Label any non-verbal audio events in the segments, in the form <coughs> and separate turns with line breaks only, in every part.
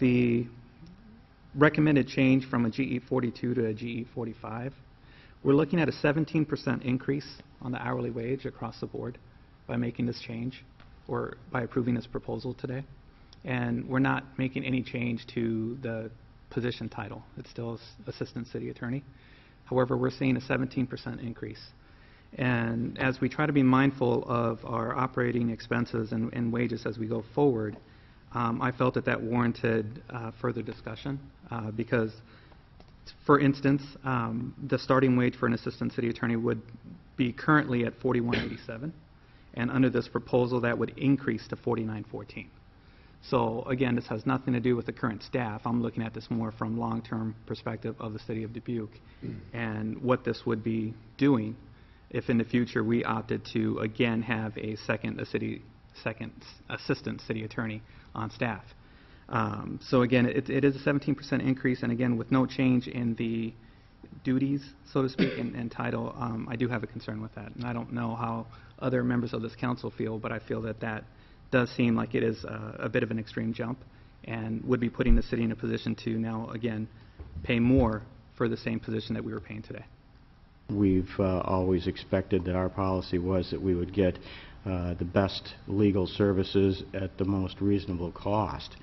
the recommended change from a GE 42 to a GE 45, we're looking at a 17% increase on the hourly wage across the board by making this change, or by approving this proposal today. And we're not making any change to the position title. It's still Assistant City Attorney. However, we're seeing a 17% increase. And as we try to be mindful of our operating expenses and and wages as we go forward, um, I felt that that warranted uh, further discussion, uh, because, for instance, um, the starting wage for an assistant city attorney would be currently at 4187, and under this proposal, that would increase to 4914. So again, this has nothing to do with the current staff. I'm looking at this more from long-term perspective of the city of Dubuque and what this would be doing if in the future we opted to again have a second, a city, second assistant city attorney on staff. Um, So again, it, it is a 17% increase, and again, with no change in the duties, so to speak, and, and title, um, I do have a concern with that. And I don't know how other members of this council feel, but I feel that that does seem like it is a, a bit of an extreme jump, and would be putting the city in a position to now, again, pay more for the same position that we were paying today.
We've uh, always expected that our policy was that we would get uh, the best legal services at the most reasonable cost.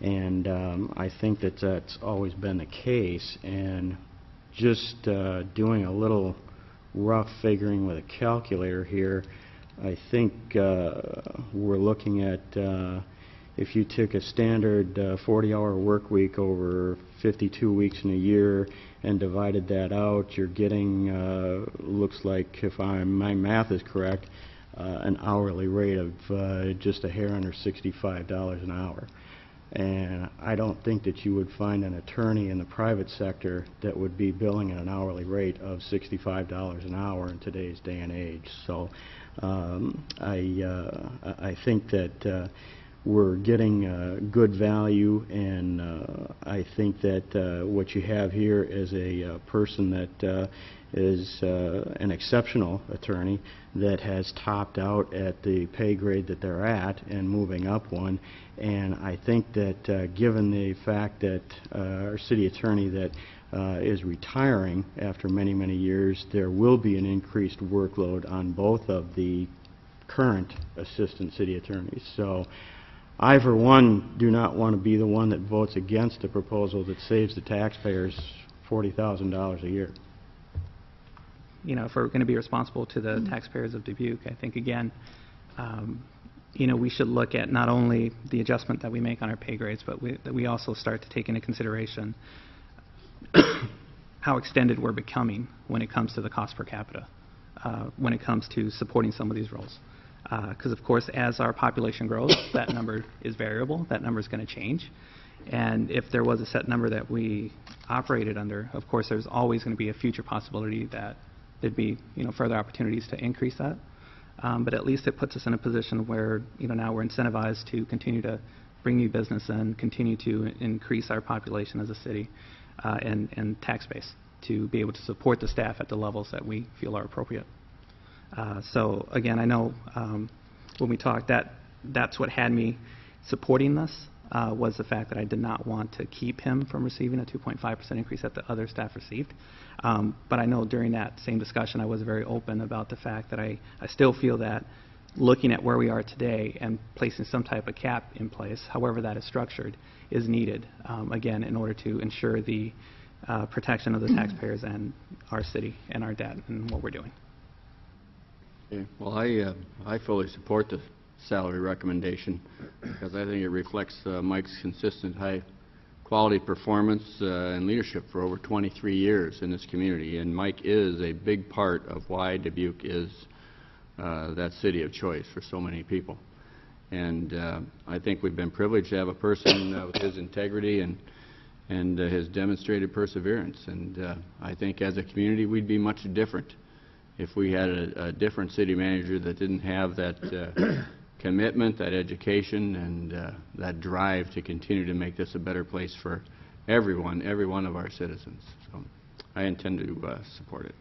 And um, I think that that's always been the case, and just uh, doing a little rough figuring with a calculator here, I think uh, we're looking at, uh, if you took a standard 40-hour work week over 52 weeks in a year and divided that out, you're getting, uh, looks like, if I, my math is correct, uh, an hourly rate of uh, just a hair under $65 an hour. And I don't think that you would find an attorney in the private sector that would be billing at an hourly rate of $65 an hour in today's day and age. So um, I, uh, I think that uh, we're getting uh, good value, and uh, I think that uh, what you have here is a uh, person that uh, is uh, an exceptional attorney that has topped out at the pay grade that they're at and moving up one. And I think that, given the fact that our city attorney that is retiring after many, many years, there will be an increased workload on both of the current assistant city attorneys. So I, for one, do not want to be the one that votes against a proposal that saves the taxpayers $40,000 a year.
you know, if we're going to be responsible to the taxpayers of Dubuque, I think, again, um, you know, we should look at not only the adjustment that we make on our pay grades, but we, that we also start to take into consideration <coughs> how extended we're becoming when it comes to the cost per capita, uh, when it comes to supporting some of these roles. Because, of course, as our population grows, <coughs> that number is variable, that number is going to change. And if there was a set number that we operated under, of course, there's always going to be a future possibility that there'd be, you know, further opportunities to increase that. Um, But at least it puts us in a position where, you know, now we're incentivized to continue to bring new business in, continue to increase our population as a city uh, and and tax base to be able to support the staff at the levels that we feel are appropriate. Uh, So again, I know um, when we talked, that, that's what had me supporting this, uh, was the fact that I did not want to keep him from receiving a 2.5% increase that the other staff received. Um, But I know during that same discussion, I was very open about the fact that I, I still feel that looking at where we are today and placing some type of cap in place, however that is structured, is needed, um, again, in order to ensure the uh, protection of the taxpayers and our city and our debt and what we're doing.
Okay, Well, I, uh, I fully support the salary recommendation because I think it reflects uh, Mike's consistent high-quality performance uh, and leadership for over 23 years in this community. And Mike is a big part of why Dubuque is uh, that city of choice for so many people. And uh, I think we've been privileged to have a person uh, with his integrity and, and his demonstrated perseverance. And I think as a community, we'd be much different if we had a, a different city manager that didn't have that uh, <clears throat> commitment, that education, and uh, that drive to continue to make this a better place for everyone, every one of our citizens. So I intend to uh, support it.